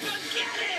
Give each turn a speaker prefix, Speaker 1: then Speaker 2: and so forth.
Speaker 1: Forget it!